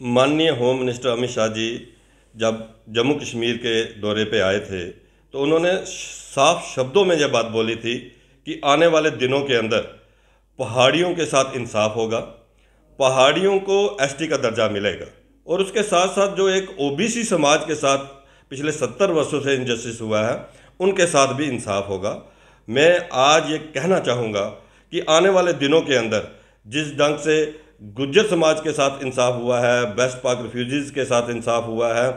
माननीय home minister Amit Shah ji जब जम्मू कश्मीर के दौरे पे आए थे तो उन्होंने साफ़ शब्दों में यह बात बोली थी कि आने वाले दिनों के अंदर पहाड़ियों के साथ इंसाफ होगा, पहाड़ियों को एसटी का दर्जा मिलेगा और उसके साथ साथ जो एक ओबीसी समाज के साथ पिछले सत्तर वर्षों से इनजस्टिस हुआ है, उनके साथ भी इंसाफ होगा। मैं आज ये कहना चाहूँगा कि आने वाले दिनों के अंदर जिस ढंग से गुज्जर समाज के साथ इंसाफ हुआ है, बेस्ट पाक रिफ्यूजीज़ के साथ इंसाफ हुआ है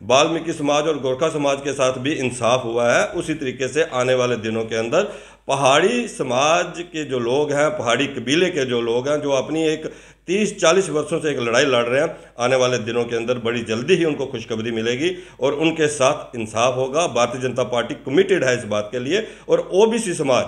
वाल्मीकि समाज और गोरखा समाज के साथ भी इंसाफ हुआ है, उसी तरीके से आने वाले दिनों के अंदर पहाड़ी समाज के जो लोग हैं, पहाड़ी कबीले के जो लोग हैं, जो अपनी एक तीस चालीस वर्षों से एक लड़ाई लड़ रहे हैं, आने वाले दिनों के अंदर बड़ी जल्दी ही उनको खुशखबरी मिलेगी और उनके साथ इंसाफ होगा। भारतीय जनता पार्टी कमिटेड है इस बात के लिए और ओबीसी समाज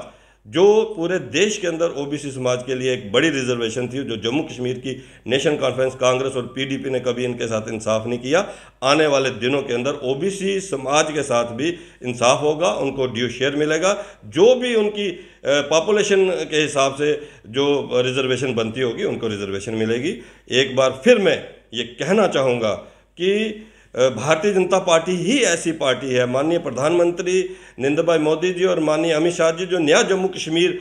जो पूरे देश के अंदर ओबीसी समाज के लिए एक बड़ी रिजर्वेशन थी, जो जम्मू कश्मीर की नेशन कॉन्फ्रेंस कांग्रेस और पीडीपी ने कभी इनके साथ इंसाफ नहीं किया। आने वाले दिनों के अंदर ओबीसी समाज के साथ भी इंसाफ होगा, उनको ड्यू शेयर मिलेगा। जो भी उनकी पॉपुलेशन के हिसाब से जो रिजर्वेशन बनती होगी, उनको रिजर्वेशन मिलेगी। एक बार फिर मैं ये कहना चाहूँगा कि भारतीय जनता पार्टी ही ऐसी पार्टी है। माननीय प्रधानमंत्री नरेंद्र भाई मोदी जी और माननीय अमित शाह जी, जो नया जम्मू कश्मीर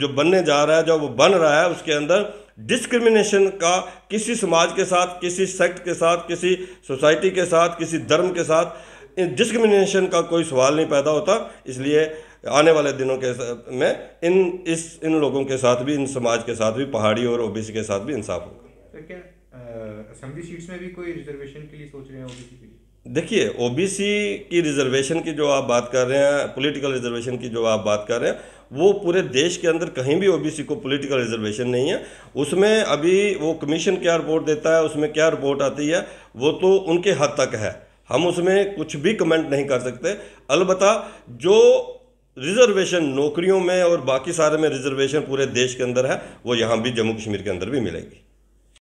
जो बनने जा रहा है, जो वो बन रहा है, उसके अंदर डिस्क्रिमिनेशन का किसी समाज के साथ, किसी सेक्ट के साथ, किसी सोसाइटी के साथ, किसी धर्म के साथ डिस्क्रिमिनेशन का कोई सवाल नहीं पैदा होता। इसलिए आने वाले दिनों के में इन, इस, इन लोगों के साथ भी, इन समाज के साथ भी, पहाड़ी और ओबीसी के साथ भी इंसाफ होगा। असेंबली सीट्स में भी कोई रिजर्वेशन के लिए सोच रहे हैं ओबीसी के लिए? देखिए ओबीसी की रिजर्वेशन की जो आप बात कर रहे हैं पॉलिटिकल रिजर्वेशन की जो आप बात कर रहे हैं, वो पूरे देश के अंदर कहीं भी ओबीसी को पॉलिटिकल रिजर्वेशन नहीं है। उसमें अभी वो कमीशन क्या रिपोर्ट देता है, उसमें क्या रिपोर्ट आती है, वो तो उनके हद तक है। हम उसमें कुछ भी कमेंट नहीं कर सकते। अलबत् जो रिजर्वेशन नौकरियों में और बाकी सारे में रिजर्वेशन पूरे देश के अंदर है, वो यहाँ भी जम्मू कश्मीर के अंदर भी मिलेगी।